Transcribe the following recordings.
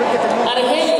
Lo que tengo.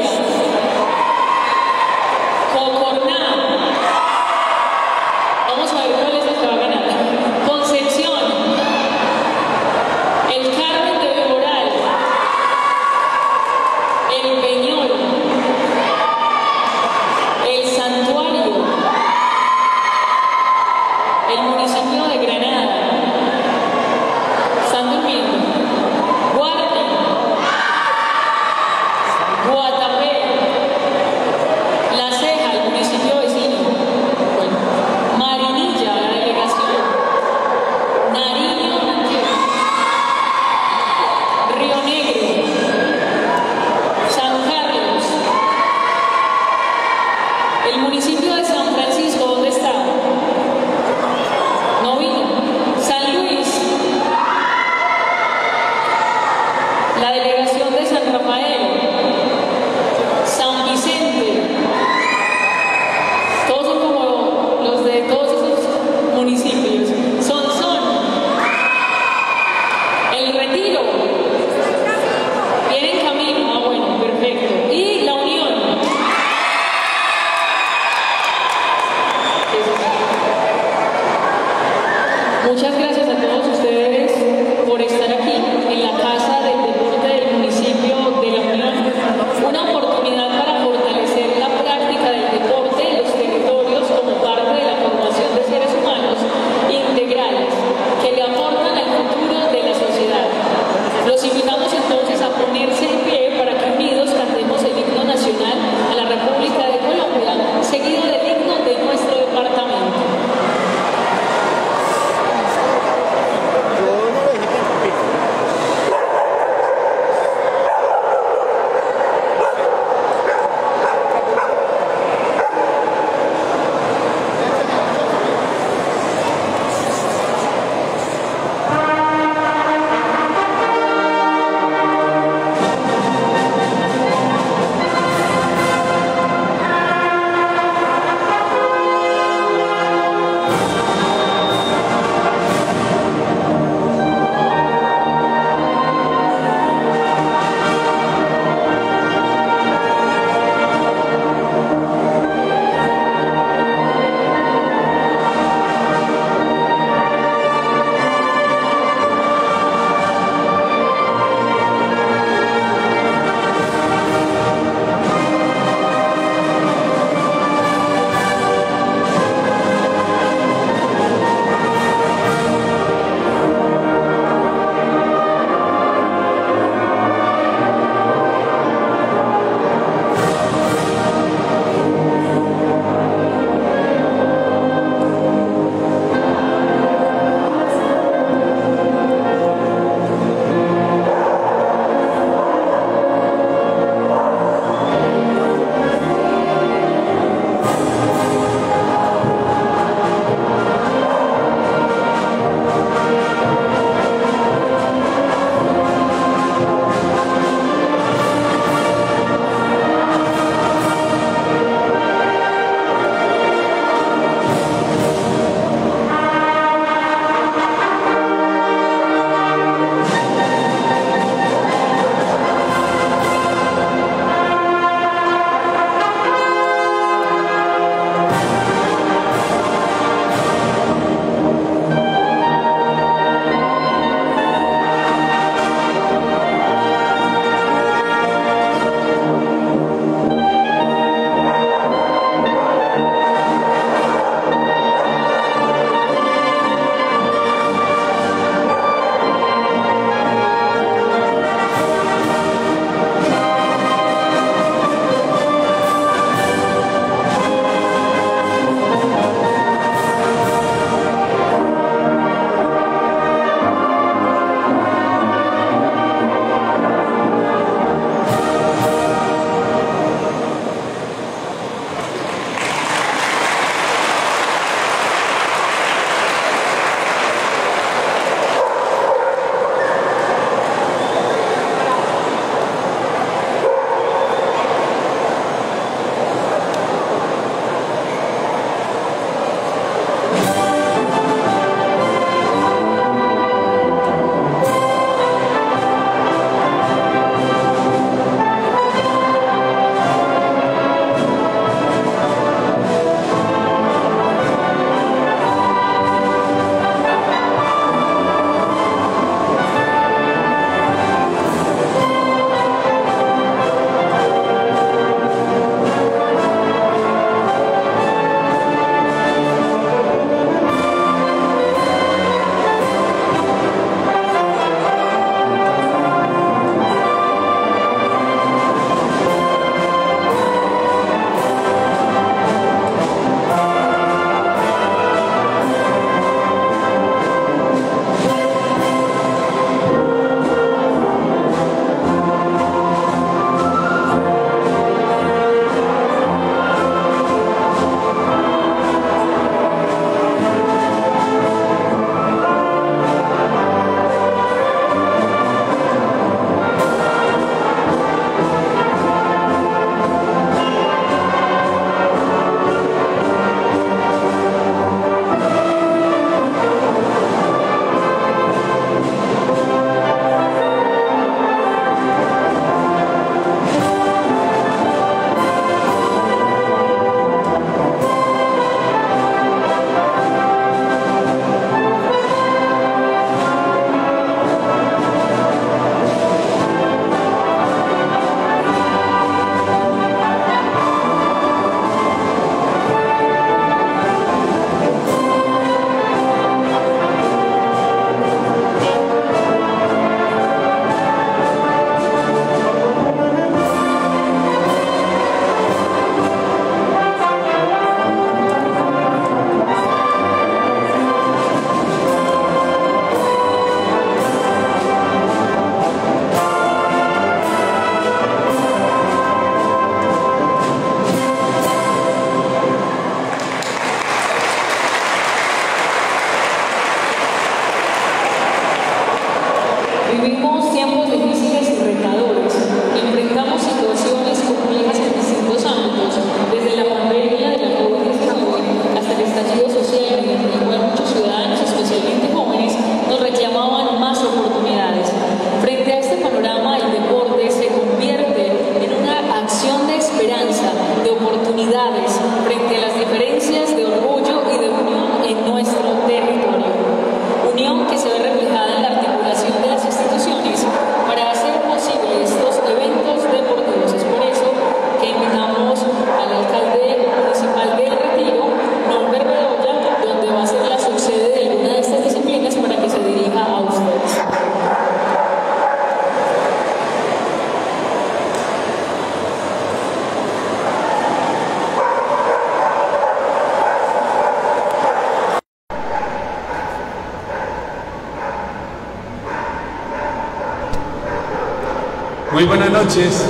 Noches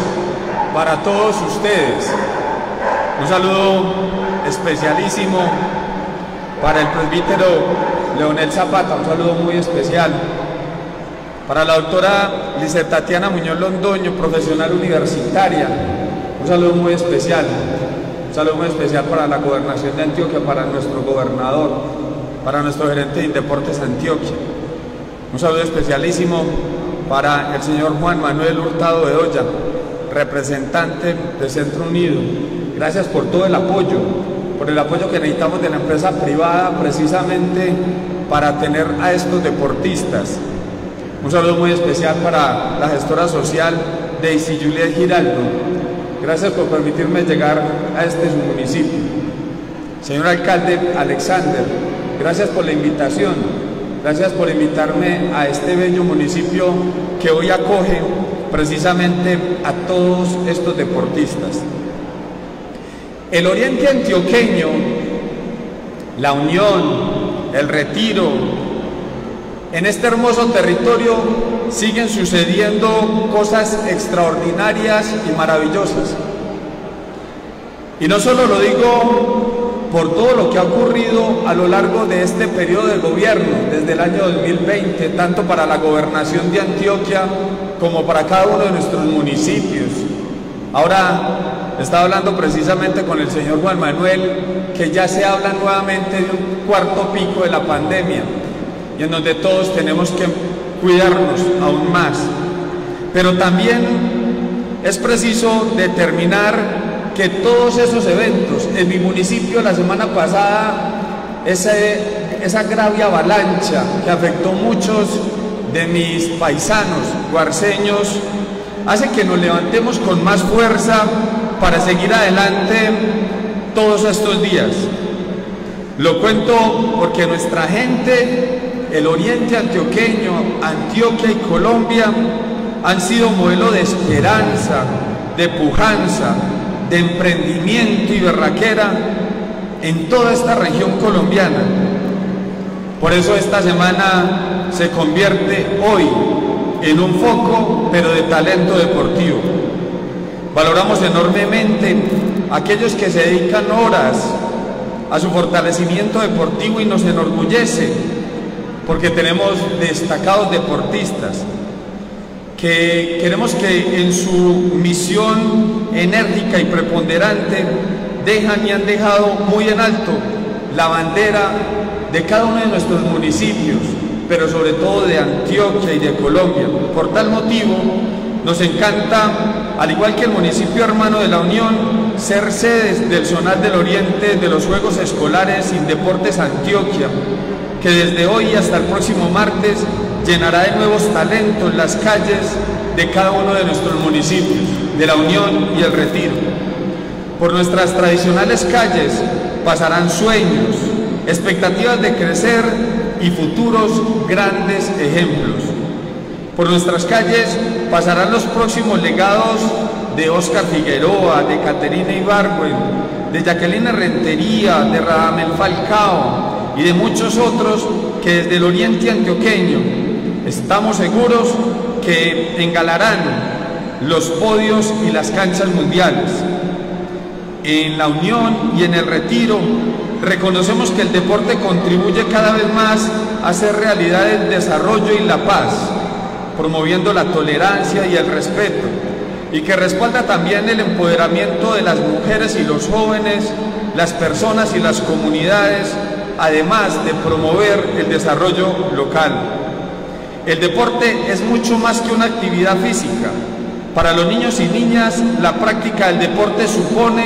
para todos ustedes. Un saludo especialísimo para el presbítero Leonel Zapata, un saludo muy especial. Para la doctora Lizeth Tatiana Muñoz Londoño, profesional universitaria, un saludo muy especial. Un saludo muy especial para la gobernación de Antioquia, para nuestro gobernador, para nuestro gerente de Deportes Antioquia. Un saludo especialísimo para el señor Juan Manuel Hurtado de Olla, representante de Centro Unido. Gracias por todo el apoyo, por el apoyo que necesitamos de la empresa privada precisamente para tener a estos deportistas. Un saludo muy especial para la gestora social Daisy Juliet Giraldo. Gracias por permitirme llegar a este municipio. Señor alcalde Alexander, gracias por la invitación. Gracias por invitarme a este bello municipio que hoy acoge precisamente a todos estos deportistas. El oriente antioqueño, la unión, el retiro, en este hermoso territorio siguen sucediendo cosas extraordinarias y maravillosas. Y no solo lo digo por todo lo que ha ocurrido a lo largo de este periodo de gobierno, desde el año 2020, tanto para la gobernación de Antioquia como para cada uno de nuestros municipios. Ahora estaba hablando precisamente con el señor Juan Manuel, que ya se habla nuevamente de un cuarto pico de la pandemia, y en donde todos tenemos que cuidarnos aún más. Pero también es preciso determinar que todos esos eventos, en mi municipio la semana pasada, esa grave avalancha que afectó muchos de mis paisanos guarceños, hace que nos levantemos con más fuerza para seguir adelante todos estos días. Lo cuento porque nuestra gente, el oriente antioqueño, Antioquia y Colombia, han sido modelo de esperanza, de pujanza, de emprendimiento y berraquera en toda esta región colombiana. Por eso esta semana se convierte hoy en un foco, pero de talento deportivo. Valoramos enormemente a aquellos que se dedican horas a su fortalecimiento deportivo y nos enorgullece porque tenemos destacados deportistas que queremos que en su misión enérgica y preponderante dejan y han dejado muy en alto la bandera de cada uno de nuestros municipios, pero sobre todo de Antioquia y de Colombia. Por tal motivo, nos encanta, al igual que el municipio hermano de la Unión, ser sedes del Zonal del Oriente de los Juegos Escolares y Deportes Antioquia, que desde hoy hasta el próximo martes llenará de nuevos talentos las calles de cada uno de nuestros municipios, de la Unión y el Retiro. Por nuestras tradicionales calles pasarán sueños, expectativas de crecer y futuros grandes ejemplos. Por nuestras calles pasarán los próximos legados de Oscar Figueroa, de Caterina Ibargüen, de Jacqueline Rentería, de Radamel Falcao y de muchos otros que desde el oriente antioqueño estamos seguros que engalarán los podios y las canchas mundiales. En la unión y en el retiro reconocemos que el deporte contribuye cada vez más a hacer realidad el desarrollo y la paz. promoviendo la tolerancia y el respeto, y que respalda también el empoderamiento de las mujeres y los jóvenes, las personas y las comunidades, además de promover el desarrollo local. El deporte es mucho más que una actividad física. Para los niños y niñas, la práctica del deporte supone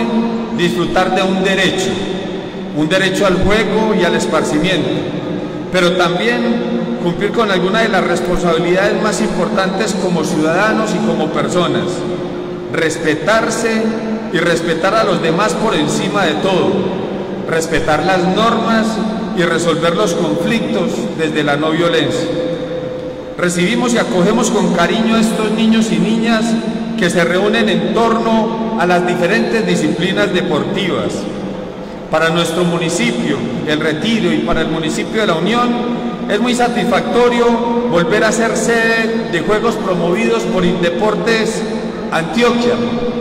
disfrutar de un derecho, un derecho al juego y al esparcimiento, pero también cumplir con alguna de las responsabilidades más importantes como ciudadanos y como personas, respetarse y respetar a los demás por encima de todo, respetar las normas y resolver los conflictos desde la no violencia. Recibimos y acogemos con cariño a estos niños y niñas que se reúnen en torno a las diferentes disciplinas deportivas. Para nuestro municipio, el Retiro, y para el municipio de La Unión, es muy satisfactorio volver a ser sede de juegos promovidos por Indeportes Antioquia,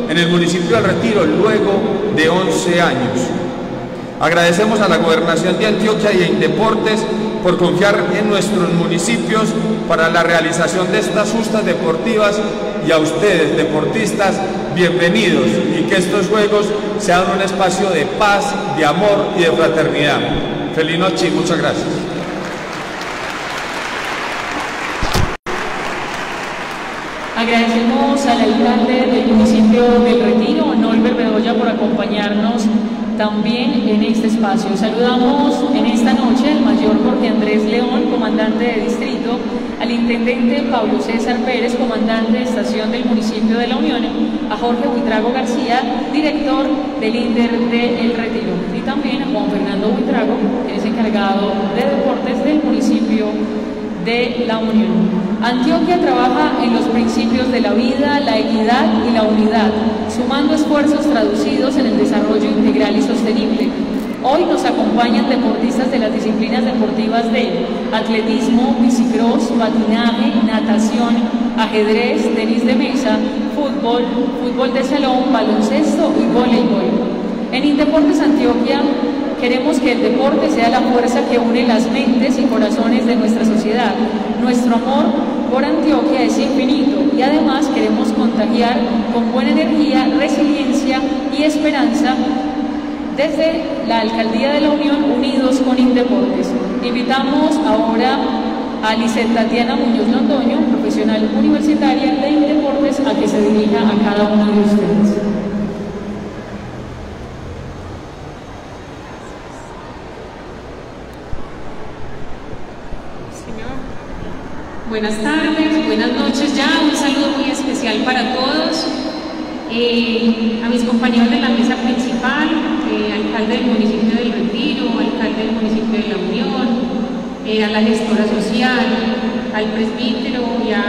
en el municipio del Retiro, luego de 11 años. Agradecemos a la Gobernación de Antioquia y a Indeportes por confiar en nuestros municipios para la realización de estas justas deportivas y a ustedes, deportistas, bienvenidos y que estos Juegos sean un espacio de paz, de amor y de fraternidad. Feliz noche y muchas gracias. Agradecemos al alcalde del municipio del Retiro, Nolber Bedoya, por acompañarnos también en este espacio. Saludamos en esta noche al mayor Jorge Andrés León, comandante de distrito, al intendente Pablo César Pérez, comandante de estación del municipio de La Unión, a Jorge Huitrago García, director del INDER de El Retiro, y también a Juan Fernando Huitrago, que es encargado de deportes del municipio de La Unión. Antioquia trabaja en los principios de la vida, la equidad y la unidad, sumando esfuerzos traducidos en el desarrollo integral y sostenible. Hoy nos acompañan deportistas de las disciplinas deportivas de atletismo, bicicross, patinaje, natación, ajedrez, tenis de mesa, fútbol, fútbol de salón, baloncesto y voleibol. En Indeportes Antioquia queremos que el deporte sea la fuerza que une las mentes y corazones de nuestra sociedad. Nuestro amor por Antioquia es infinito y además queremos contagiar con buena energía, resiliencia y esperanza desde la Alcaldía de la Unión unidos con Indeportes. Invitamos ahora a Lisette Tatiana Muñoz Londoño, profesional universitaria de Indeportes, a que se dirija a cada uno de ustedes. Buenas tardes, buenas noches. Ya, un saludo muy especial para todos, eh, a mis compañeros de la mesa principal, eh, alcalde del municipio del Retiro, alcalde del municipio de La Unión, eh, a la gestora social, al presbítero y a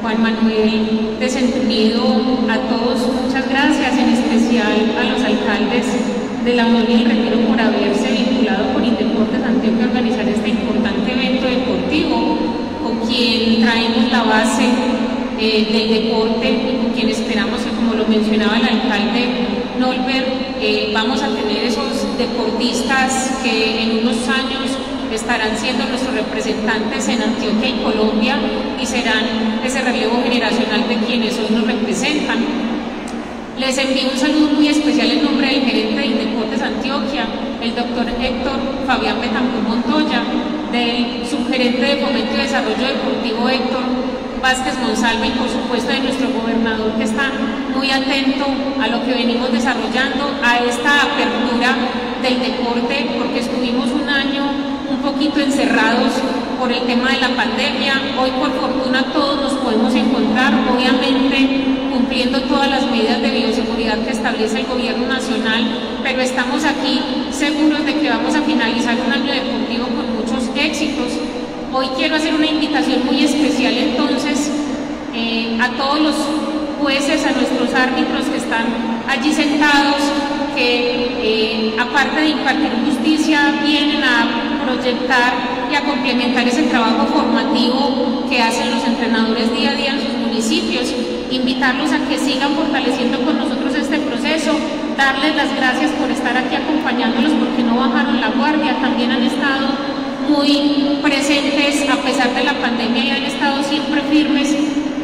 Juan Manuel de Centurido, a todos muchas gracias, en especial a los alcaldes de La Unión y el Retiro por haberse vinculado con Indeportes. Antioquia a organizar este importante evento deportivo quien traemos la base eh, del deporte y con quien esperamos como lo mencionaba el alcalde Nolber, eh, vamos a tener esos deportistas que en unos años estarán siendo nuestros representantes en Antioquia y Colombia y serán ese relevo generacional de quienes hoy nos representan. Les envío un saludo muy especial en nombre del gerente de Deportes Antioquia, el doctor Héctor Fabián Betancur Montoya, del subgerente de Fomento y Desarrollo Deportivo Héctor Vázquez Monsalve y por supuesto de nuestro gobernador que está muy atento a lo que venimos desarrollando, a esta apertura del deporte, porque estuvimos un año un poquito encerrados por el tema de la pandemia. Hoy por fortuna todos nos podemos encontrar, obviamente cumpliendo todas las medidas de bioseguridad que establece el gobierno nacional, pero estamos aquí seguros de que vamos a finalizar un año deportivo con. Hoy quiero hacer una invitación muy especial entonces eh, a todos los jueces, a nuestros árbitros que están allí sentados, que eh, aparte de impartir justicia vienen a proyectar y a complementar ese trabajo formativo que hacen los entrenadores día a día en sus municipios. Invitarlos a que sigan fortaleciendo con nosotros este proceso, darles las gracias por estar aquí acompañándolos porque no bajaron la guardia, también han estado muy presentes a pesar de la pandemia y han estado siempre firmes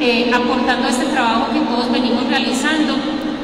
eh, aportando a este trabajo que todos venimos realizando,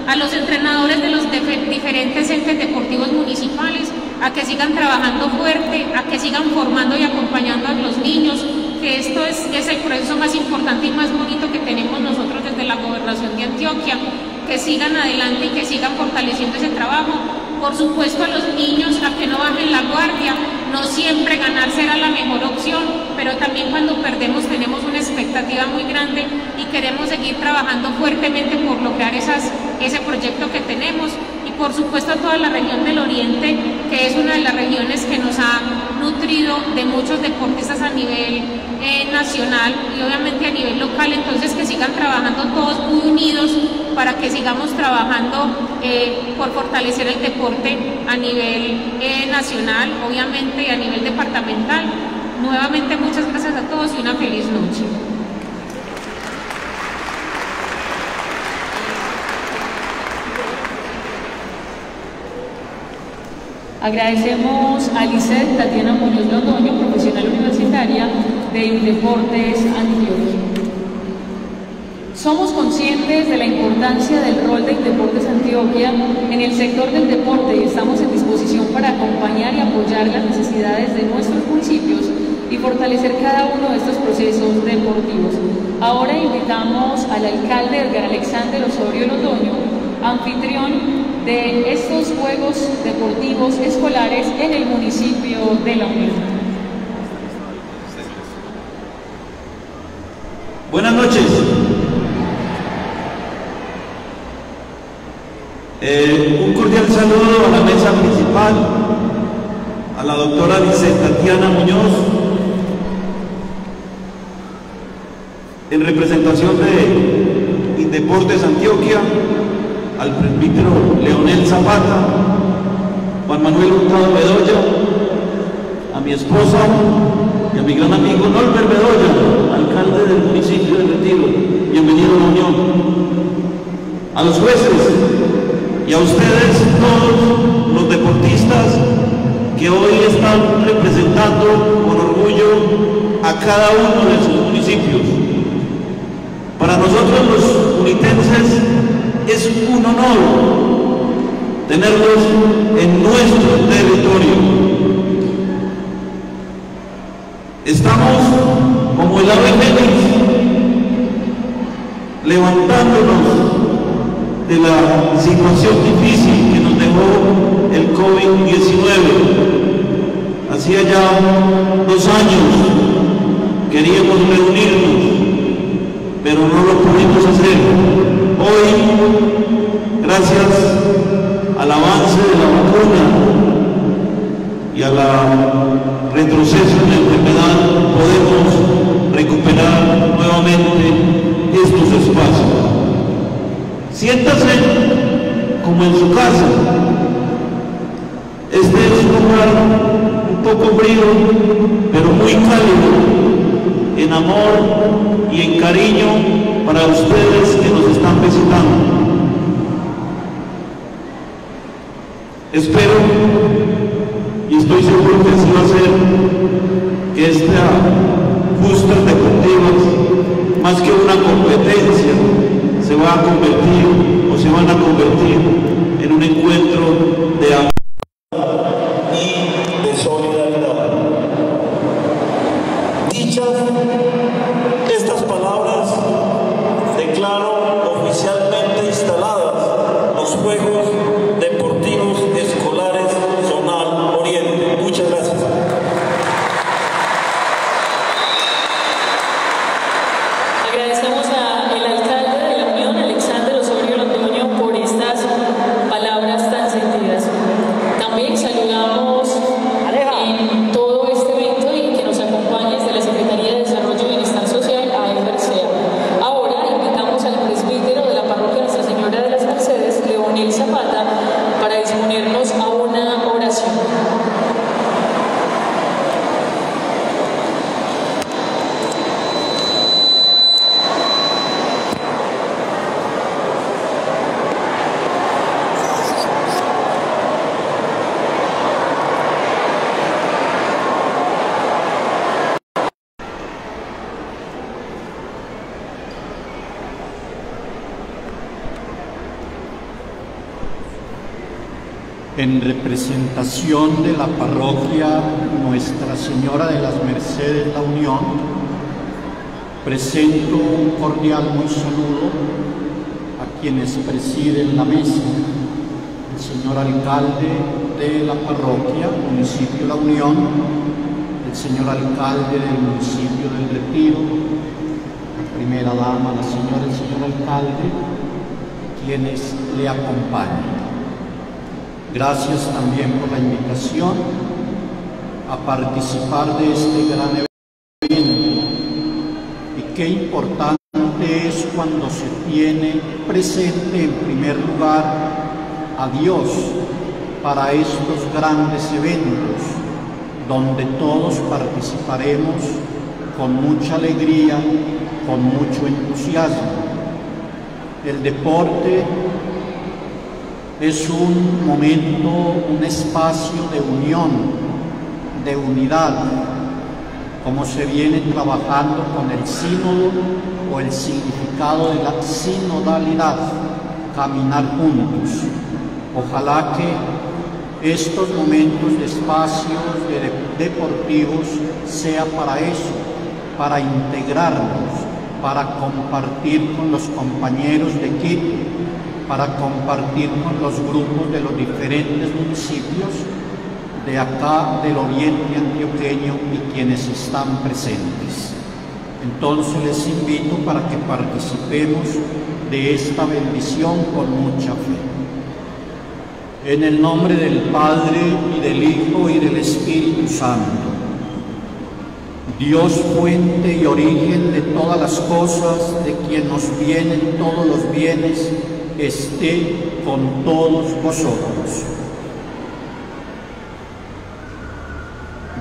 a los entrenadores de los diferentes entes deportivos municipales, a que sigan trabajando fuerte, a que sigan formando y acompañando a los niños, que esto es, es el proceso más importante y más bonito que tenemos nosotros desde la gobernación de Antioquia, que sigan adelante y que sigan fortaleciendo ese trabajo. Por supuesto a los niños a que no bajen la guardia, no siempre ganar será la mejor opción, pero también cuando perdemos tenemos una expectativa muy grande y queremos seguir trabajando fuertemente por lograr esas, ese proyecto que tenemos. Y por supuesto toda la región del Oriente, que es una de las regiones que nos ha nutrido de muchos deportistas a nivel eh, nacional y obviamente a nivel local, entonces que sigan trabajando todos muy unidos para que sigamos trabajando eh, por fortalecer el deporte a nivel eh, nacional, obviamente, y a nivel departamental. Nuevamente muchas gracias a todos y una feliz noche. Agradecemos a Lisette Tatiana Muñoz Londoño, profesional universitaria de Deportes Antioquia. Somos conscientes de la importancia del rol de Deportes Antioquia en el sector del deporte y estamos en disposición para acompañar y apoyar las necesidades de nuestros municipios y fortalecer cada uno de estos procesos deportivos. Ahora invitamos al alcalde Edgar Alexander Osorio Londoño, anfitrión de estos Juegos Deportivos Escolares en el municipio de La Unión. Buenas noches. Eh, un cordial saludo a la mesa principal, a la doctora Lice Tatiana Muñoz, en representación de Indeportes Antioquia, al presbítero Leonel Zapata, Juan Manuel Hurtado Bedoya, a mi esposa y a mi gran amigo Norbert Bedoya, alcalde del municipio de Retiro. Bienvenido a la Unión. A los jueces y a ustedes, todos los deportistas que hoy están representando con orgullo a cada uno de sus municipios. Para nosotros los unitenses es un honor tenerlos en nuestro territorio. Estamos como el ave fénix, levantándonos de la situación difícil que nos dejó el COVID-19. Hacía ya dos años queríamos reunirnos, pero no lo pudimos hacer. Hoy, gracias al avance de la vacuna y al retroceso de la Siéntase como en su casa. Este es un lugar un poco frío, pero muy cálido, en amor y en cariño para ustedes que nos están visitando. Espero y estoy seguro que así va a ser que esta justas deportivas, más que una competencia, se va a convertir o se van a convertir en un encuentro de amor y de solidaridad. Dichas estas palabras, declaro oficialmente instaladas los Juegos Deportivos Escolares Zonal Oriente. Muchas gracias. Agradecemos al alcalde de la Unión, Alexander Osorio Londoño, por estas palabras tan sentidas. También saludamos en todo este evento y que nos acompañe desde la Secretaría de Desarrollo y En representación de la parroquia Nuestra Señora de las Mercedes La Unión, presento un cordial muy saludo a quienes presiden la mesa, el señor alcalde de la parroquia, municipio La Unión, el señor alcalde del municipio del Retiro, la primera dama, la señora el señor alcalde, quienes le acompañan. Gracias también por la invitación a participar de este gran evento. Y qué importante es cuando se tiene presente en primer lugar a Dios para estos grandes eventos, donde todos participaremos con mucha alegría, con mucho entusiasmo. El deporte es un momento, un espacio de unión, de unidad, como se viene trabajando con el sínodo o el significado de la sinodalidad, caminar juntos. Ojalá que estos momentos de espacios de deportivos sea para eso, para integrarnos, para compartir con los compañeros de equipo, para compartir con los grupos de los diferentes municipios de acá del oriente antioqueño y quienes están presentes. Entonces les invito para que participemos de esta bendición con mucha fe. En el nombre del Padre y del Hijo y del Espíritu Santo. Dios fuente y origen de todas las cosas, de quien nos vienen todos los bienes, esté con todos vosotros.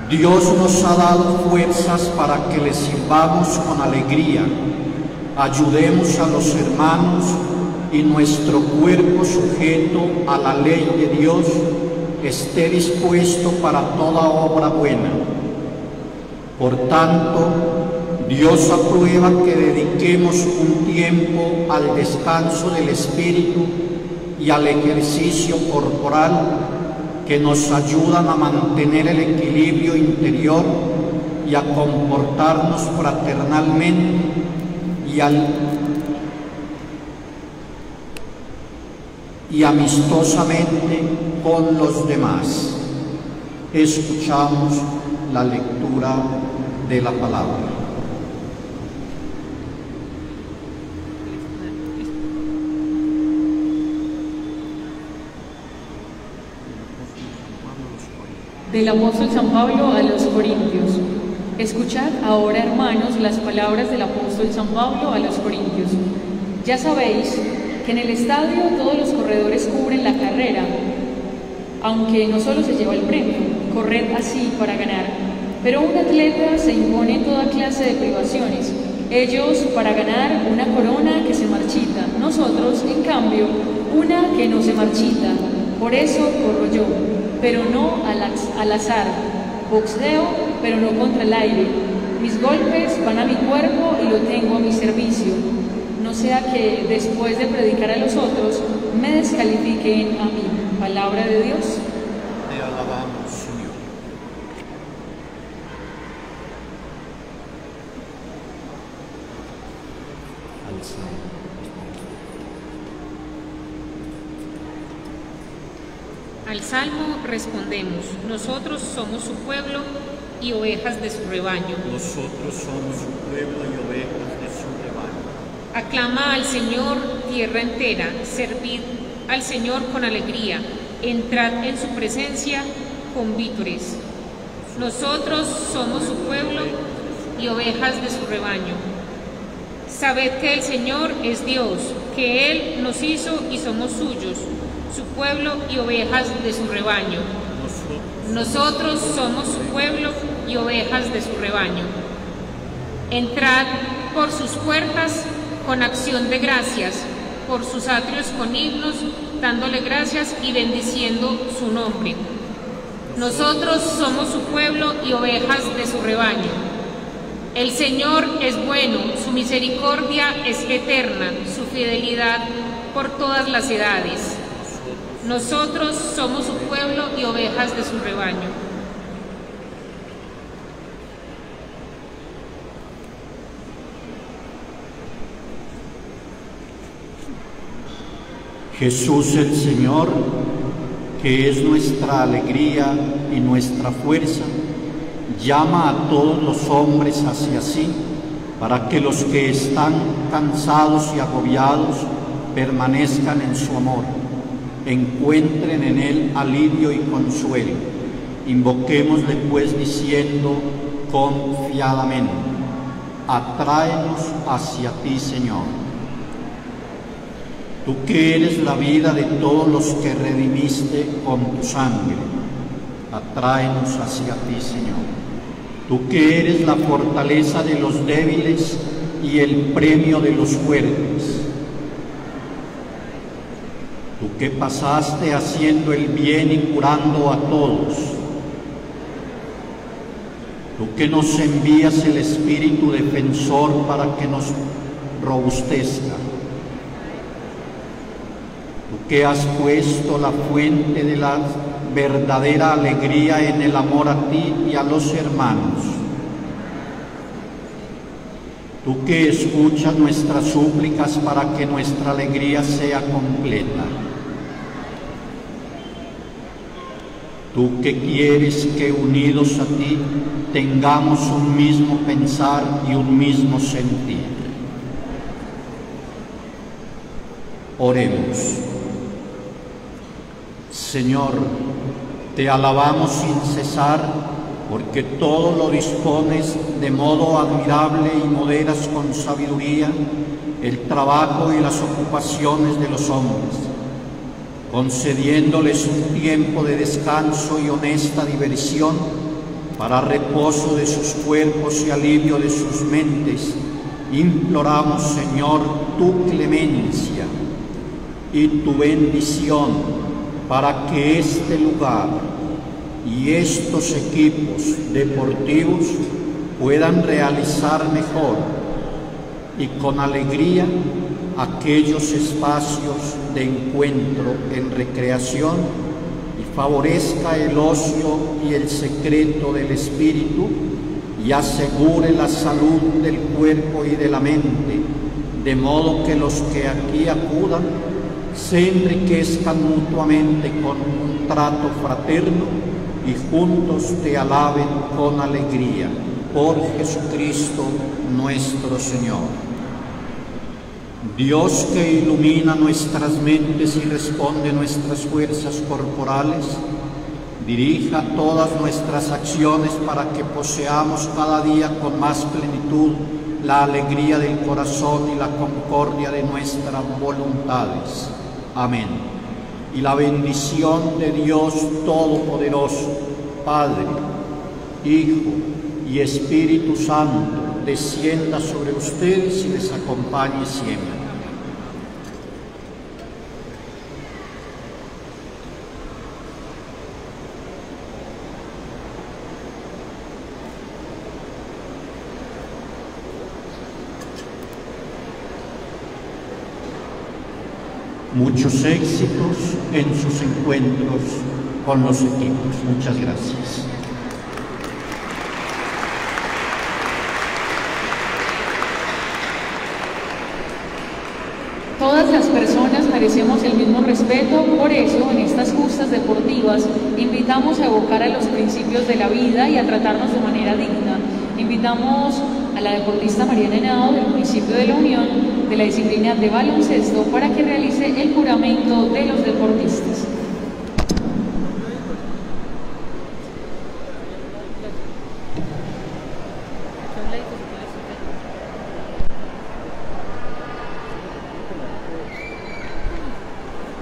Dios nos ha dado fuerzas para que le sirvamos con alegría, ayudemos a los hermanos y nuestro cuerpo sujeto a la ley de Dios esté dispuesto para toda obra buena. Por tanto, Dios aprueba que dediquemos un tiempo al descanso del espíritu y al ejercicio corporal que nos ayudan a mantener el equilibrio interior y a comportarnos fraternalmente y, al, y amistosamente con los demás. Escuchamos la lectura de la palabra. Del apóstol San Pablo a los Corintios. Escuchad ahora, hermanos, las palabras del apóstol San Pablo a los Corintios. Ya sabéis que en el estadio todos los corredores cubren la carrera, aunque no solo se lleva el premio, corred así para ganar. Pero un atleta se impone toda clase de privaciones, ellos para ganar una corona que se marchita, nosotros, en cambio, una que no se marchita. Por eso corro yo, pero no al, azar. Boxeo, pero no contra el aire. Mis golpes van a mi cuerpo y lo tengo a mi servicio. No sea que después de predicar a los otros me descalifiquen a mí. Palabra de Dios. Te alabamos, Señor. Al salmo respondemos, nosotros somos su pueblo y ovejas de su rebaño. Nosotros somos su pueblo y ovejas de su rebaño. Aclama al Señor tierra entera, servid al Señor con alegría, entrad en su presencia con vítores. Nosotros somos su pueblo y ovejas de su rebaño. Sabed que el Señor es Dios, que Él nos hizo y somos suyos, su pueblo y ovejas de su rebaño. Nosotros somos su pueblo y ovejas de su rebaño. Entrad por sus puertas con acción de gracias, por sus atrios con himnos, dándole gracias y bendiciendo su nombre. Nosotros somos su pueblo y ovejas de su rebaño. El Señor es bueno, su misericordia es eterna, su fidelidad por todas las edades. Nosotros somos su pueblo y ovejas de su rebaño. Jesús el Señor, que es nuestra alegría y nuestra fuerza, llama a todos los hombres hacia sí, para que los que están cansados y agobiados permanezcan en su amor, encuentren en él alivio y consuelo. Invoquémosle pues diciendo confiadamente, atráenos hacia ti, Señor. Tú que eres la vida de todos los que redimiste con tu sangre, atráenos hacia ti, Señor. Tú que eres la fortaleza de los débiles y el premio de los fuertes. Tú que pasaste haciendo el bien y curando a todos. Tú que nos envías el Espíritu defensor para que nos robustezca que has puesto la fuente de la verdadera alegría en el amor a ti y a los hermanos. Tú que escuchas nuestras súplicas para que nuestra alegría sea completa. Tú que quieres que unidos a ti tengamos un mismo pensar y un mismo sentir. Oremos. Señor, te alabamos sin cesar porque todo lo dispones de modo admirable y moderas con sabiduría el trabajo y las ocupaciones de los hombres, concediéndoles un tiempo de descanso y honesta diversión para reposo de sus cuerpos y alivio de sus mentes. Imploramos, Señor, tu clemencia y tu bendición para que este lugar y estos equipos deportivos puedan realizar mejor y con alegría aquellos espacios de encuentro en recreación y favorezca el ocio y el secreto del espíritu y asegure la salud del cuerpo y de la mente, de modo que los que aquí acudan se enriquezcan mutuamente con un trato fraterno y juntos te alaben con alegría por Jesucristo nuestro Señor. Dios que ilumina nuestras mentes y responde nuestras fuerzas corporales, dirija todas nuestras acciones para que poseamos cada día con más plenitud la alegría del corazón y la concordia de nuestras voluntades Amén. Y la bendición de Dios Todopoderoso, Padre, Hijo y Espíritu Santo, descienda sobre ustedes y les acompañe siempre. Muchos éxitos en sus encuentros con los equipos. Muchas gracias. Todas las personas merecemos el mismo respeto, por eso en estas justas deportivas invitamos a evocar a los principios de la vida y a tratarnos de manera digna. Invitamos a la deportista María Henao municipio de La Unión de la disciplina de baloncesto para que realice el juramento de los deportistas.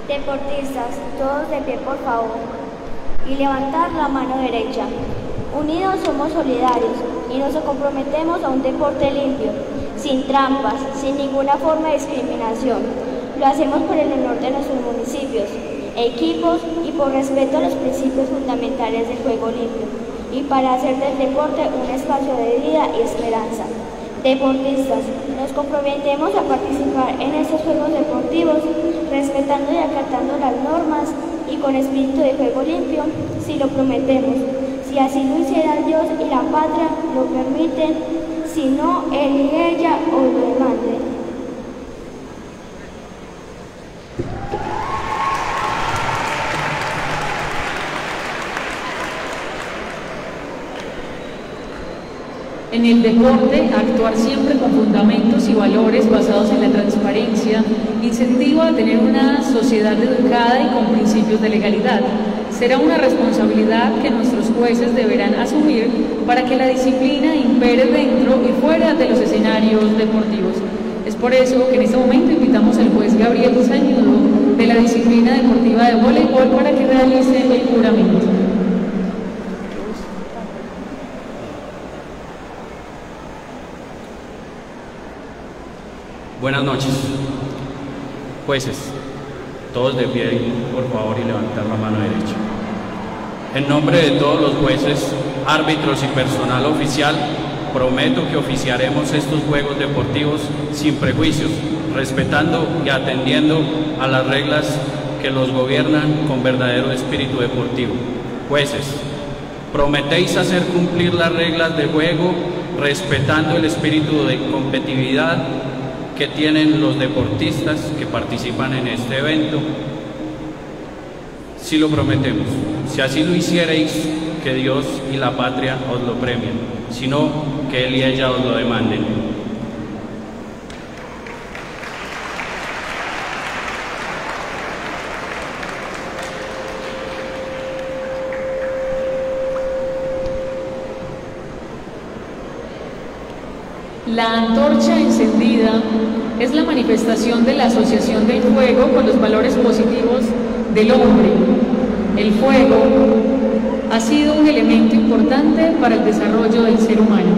Deportistas, todos de pie por favor. Y levantar la mano derecha. Unidos somos solidarios y nos comprometemos a un deporte limpio, sin trampas, sin ninguna forma de discriminación. Lo hacemos por el honor de nuestros municipios, equipos y por respeto a los principios fundamentales del juego limpio y para hacer del deporte un espacio de vida y esperanza. Deportistas, nos comprometemos a participar en estos juegos deportivos respetando y acatando las normas y con espíritu de juego limpio, si lo prometemos. Si así lo hiciera Dios y la patria lo permiten, si no, él y ella os lo demanden. En el deporte, actuar siempre con fundamentos y valores basados en la transparencia incentiva a tener una sociedad educada y con principios de legalidad. Será una responsabilidad que nuestros jueces deberán asumir para que la disciplina impere dentro y fuera de los escenarios deportivos. Es por eso que en este momento invitamos al juez Gabriel Sañudo de la disciplina deportiva de voleibol para que realice el juramento. Buenas noches. Jueces, todos de pie, por favor, y levantar la mano derecha. En nombre de todos los jueces, árbitros y personal oficial, prometo que oficiaremos estos Juegos Deportivos sin prejuicios, respetando y atendiendo a las reglas que los gobiernan con verdadero espíritu deportivo. Jueces, prometéis hacer cumplir las reglas de juego respetando el espíritu de competitividad que tienen los deportistas que participan en este evento, si lo prometemos. Si así lo hicierais, que Dios y la patria os lo premien, sino que Él y ella os lo demanden. La antorcha encendida es la manifestación de la asociación del fuego con los valores positivos del hombre. El fuego ha sido un elemento importante para el desarrollo del ser humano.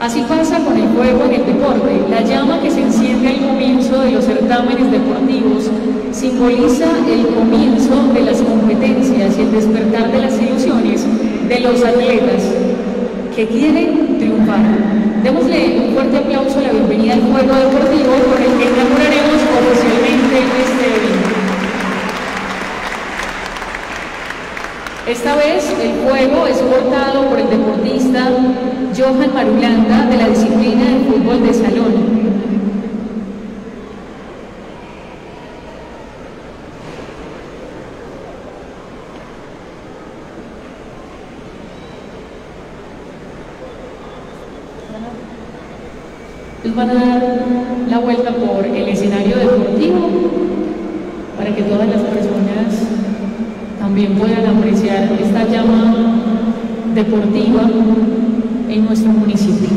Así pasa con el fuego en el deporte. La llama que se enciende al comienzo de los certámenes deportivos simboliza el comienzo de las competencias y el despertar de las ilusiones de los atletas que quieren triunfar. Démosle un fuerte aplauso a la bienvenida al Juego Deportivo con el que inauguraremos oficialmente este evento. Esta vez el juego es portado por el deportista Johan Marulanda de la disciplina de fútbol de salón. van a dar la vuelta por el escenario deportivo para que todas las personas también puedan apreciar esta llama deportiva en nuestro municipio.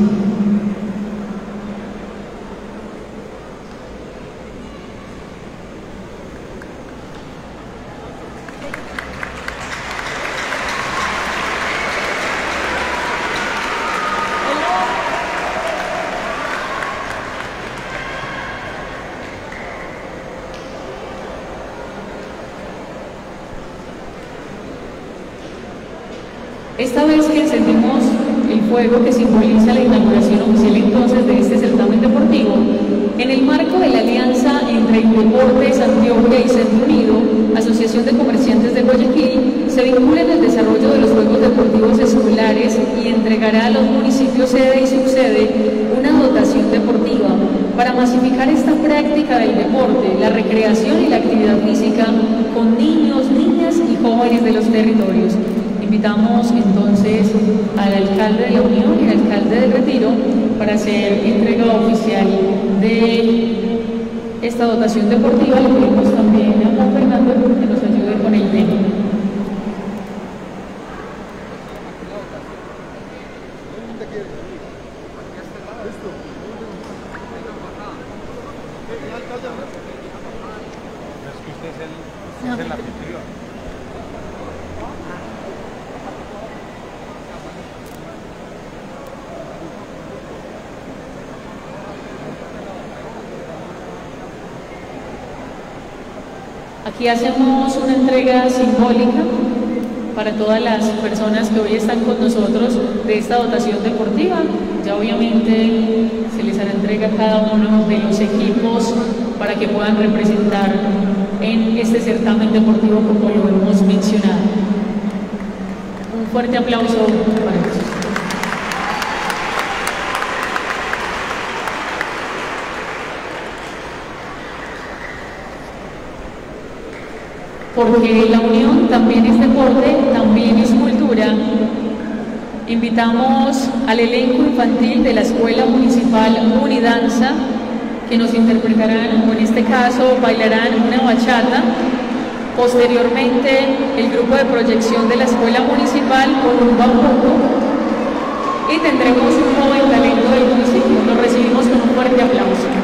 Esta vez que encendimos el fuego que simboliza la inauguración oficial entonces de este certamen deportivo, en el marco de la alianza entre Deportes Antioquia y Centro Unido, Asociación de Comerciantes de Guayaquil, se vincula en el desarrollo de los Juegos Deportivos Escolares y entregará a los municipios sede y subsede una dotación deportiva para masificar esta práctica del deporte, la recreación y la actividad física con niños, niñas y jóvenes de los territorios. Invitamos entonces al alcalde de la Unión y al alcalde de Retiro para hacer entrega oficial de esta dotación deportiva a Juan Fernando que nos ayude con el tema. Aquí hacemos una entrega simbólica para todas las personas que hoy están con nosotros de esta dotación deportiva. Ya obviamente se les hará entrega a cada uno de los equipos para que puedan representar en este certamen deportivo como lo hemos mencionado. Un fuerte aplauso para ellos. Porque la unión también es deporte, también es cultura. Invitamos al elenco infantil de la Escuela Municipal Unidanza que nos interpretarán, o en este caso bailarán una bachata. Posteriormente, el grupo de proyección de la Escuela Municipal con un bambuco y tendremos un joven talento del municipio. Lo recibimos con un fuerte aplauso.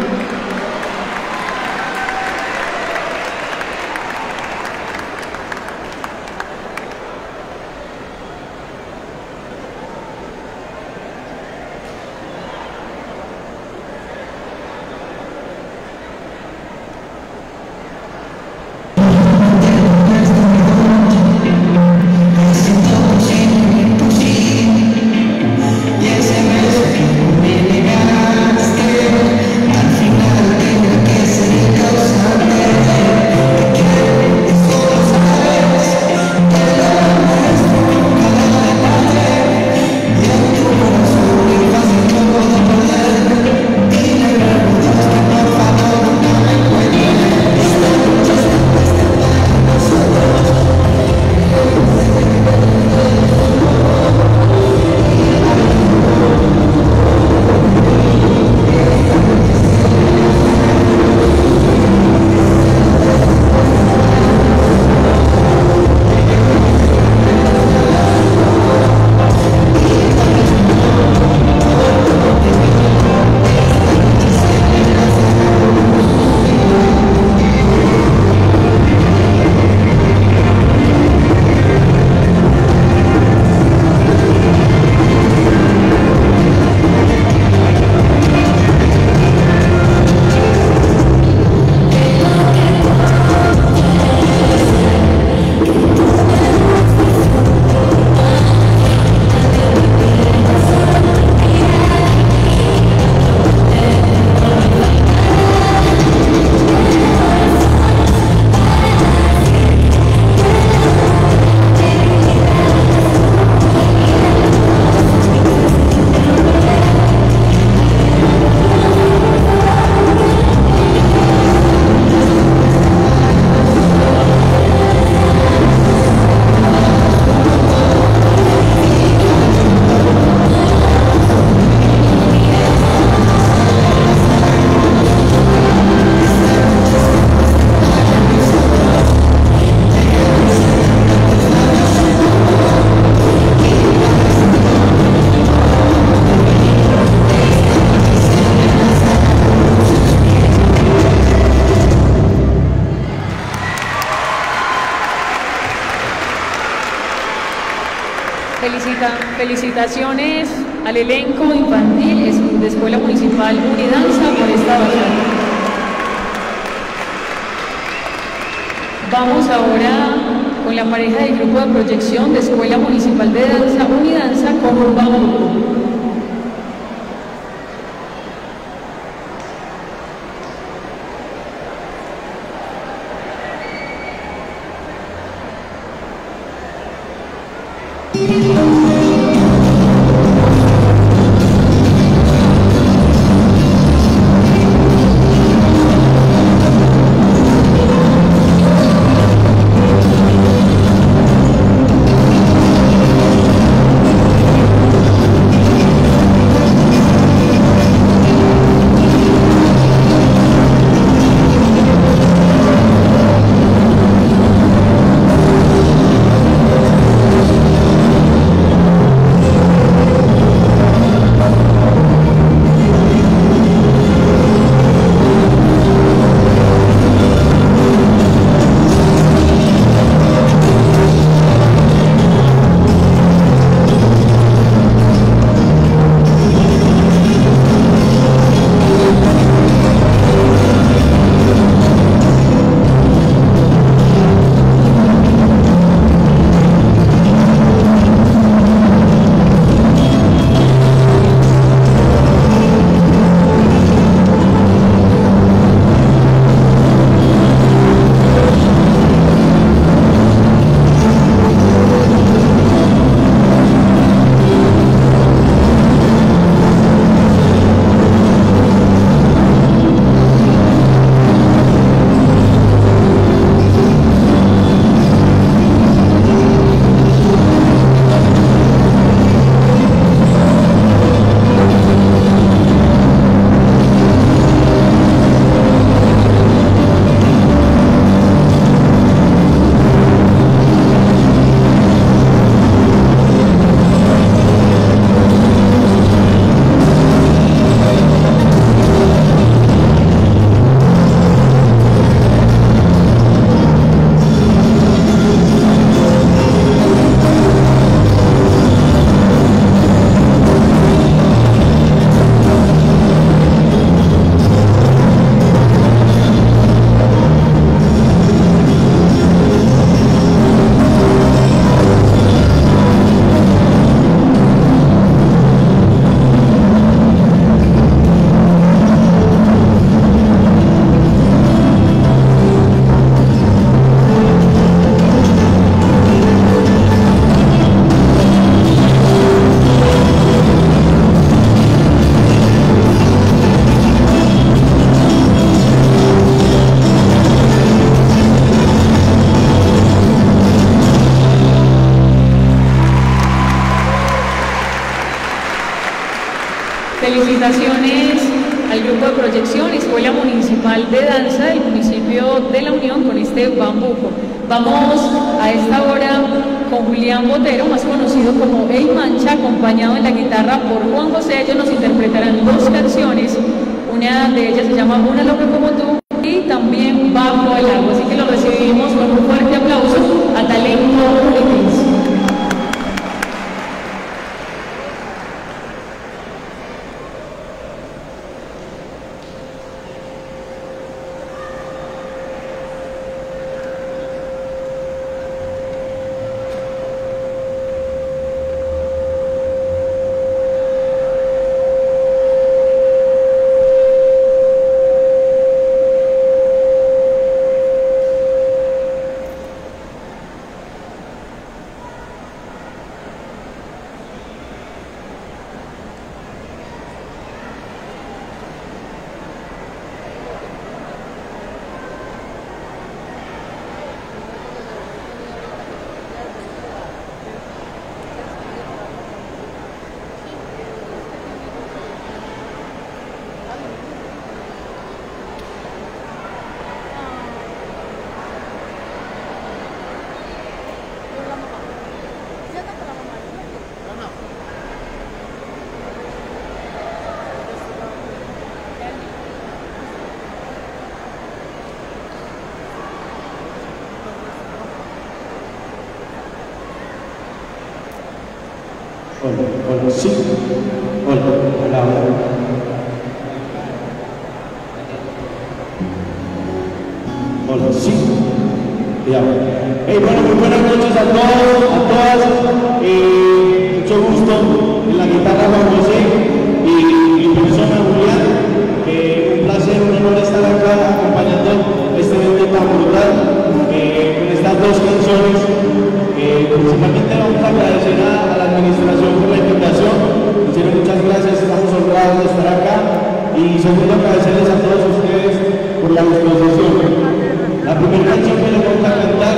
Elenco infantil de Escuela Municipal Unidanza por esta bachata. Vamos ahora con la pareja del grupo de proyección de Escuela Municipal de Danza Unidanza con un 5. agradecerles a todos ustedes por la disposición. La primera canción que les vamos a cantar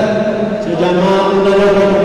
se llama Una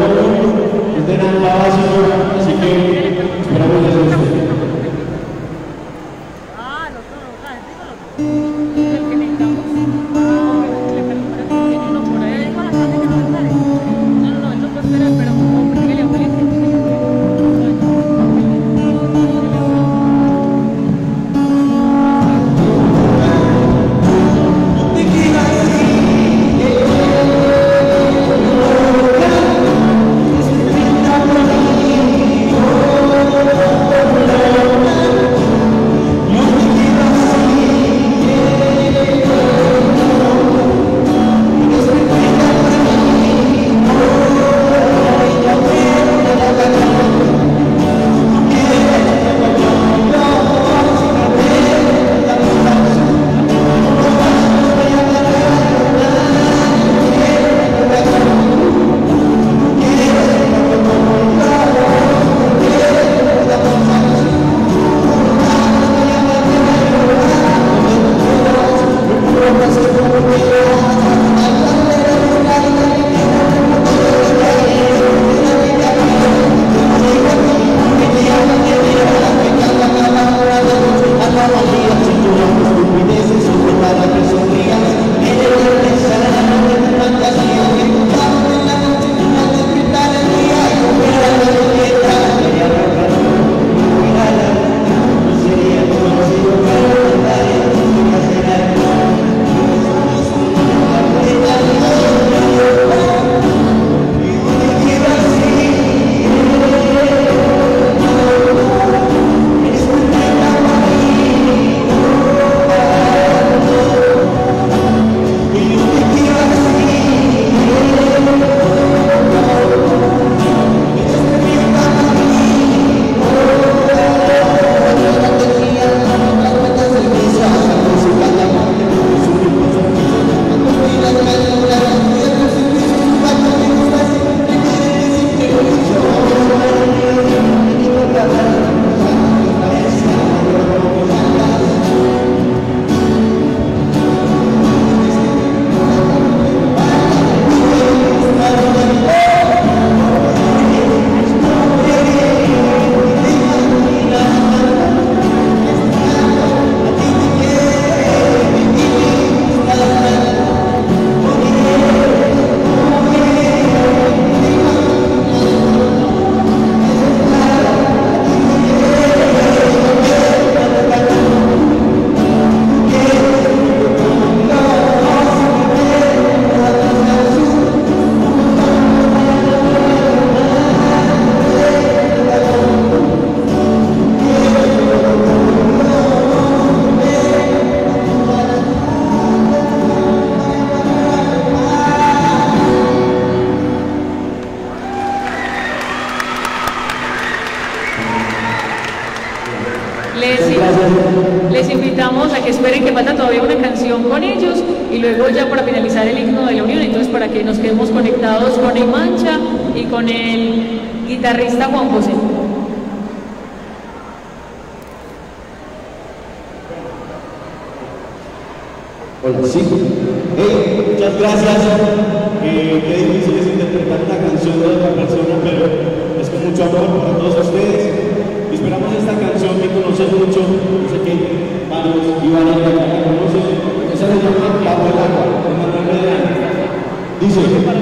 Sí. Muchas gracias. Eh, qué difícil es interpretar una canción de otra persona, pero es con mucho amor para todos ustedes. Esperamos esta canción que conocen mucho. Yo sé que varios y varias la conocen. Esa se llama La Abuela, de Manuel Dice.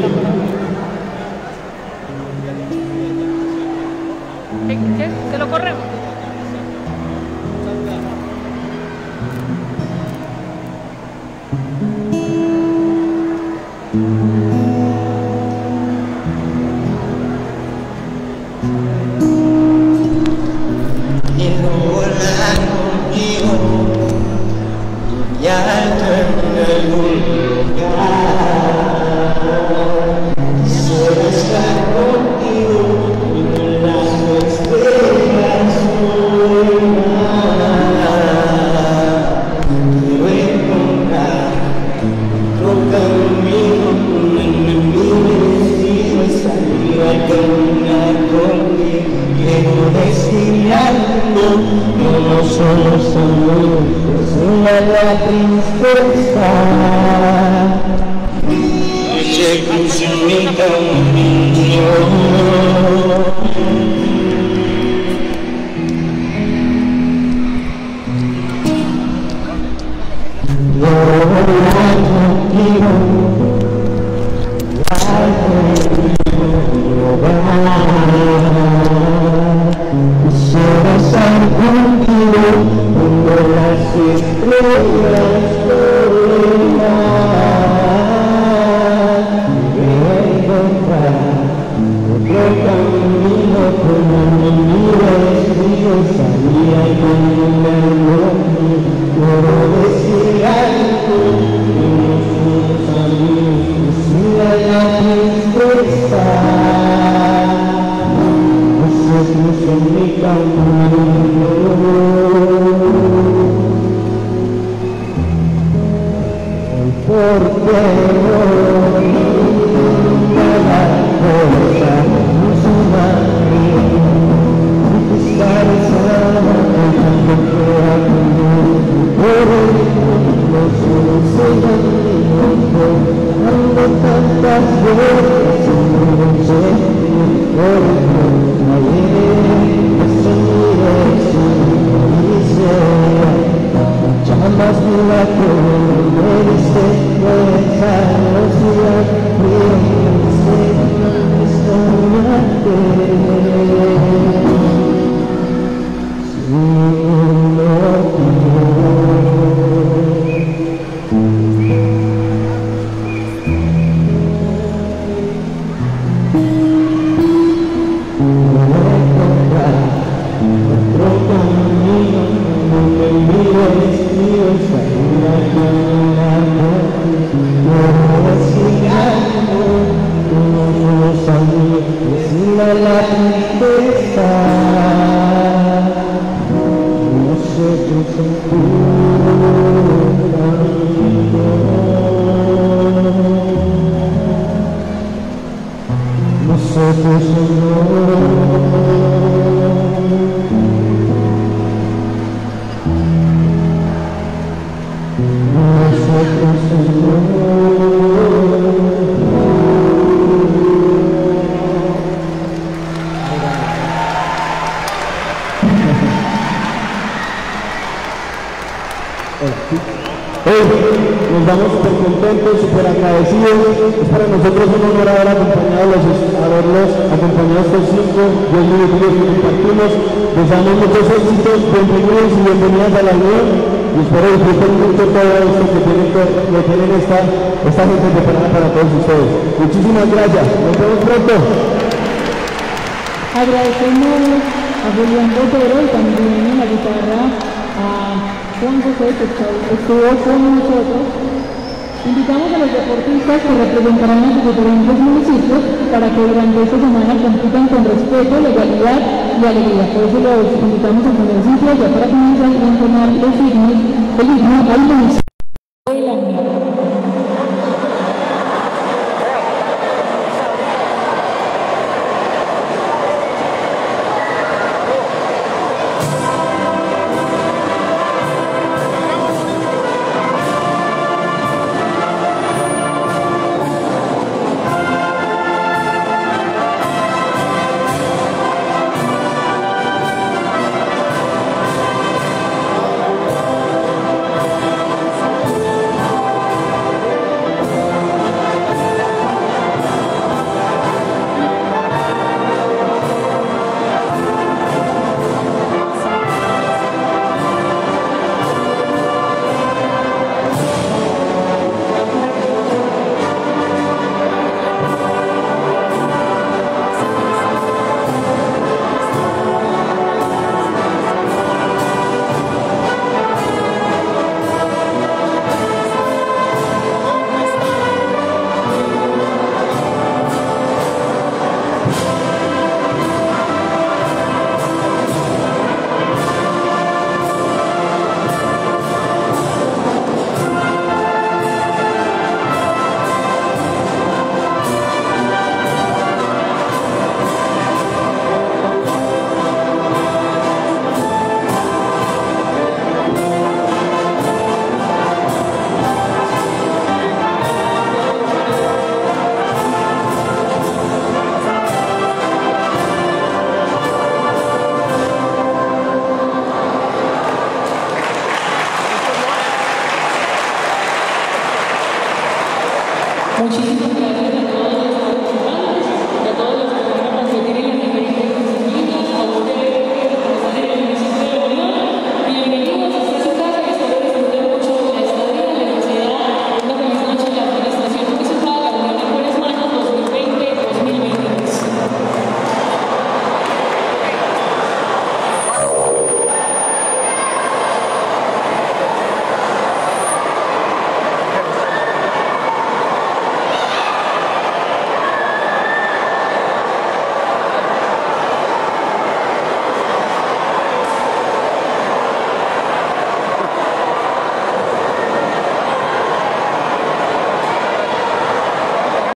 Dios mío, que compartimos, deseamos muchos éxitos, bienvenidos y bienvenidas a la unión y espero disfruten mucho todo esto que tienen, que tienen esta, esta gente preparada para todos ustedes. Muchísimas gracias, nos vemos pronto. Agradecemos a Julián Botero y también a la guitarra a Juan José que estuvo con nosotros. Invitamos a los deportistas que representarán a sus diferentes municipios para que durante esta semana compitan con respeto, legalidad y alegría. Por eso los invitamos a poner sitio ya para comenzar a entonar los himnos, el himno al municipio